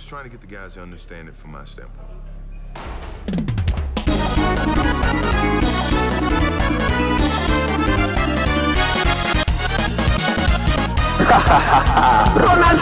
was trying to get the guys to understand it from my standpoint.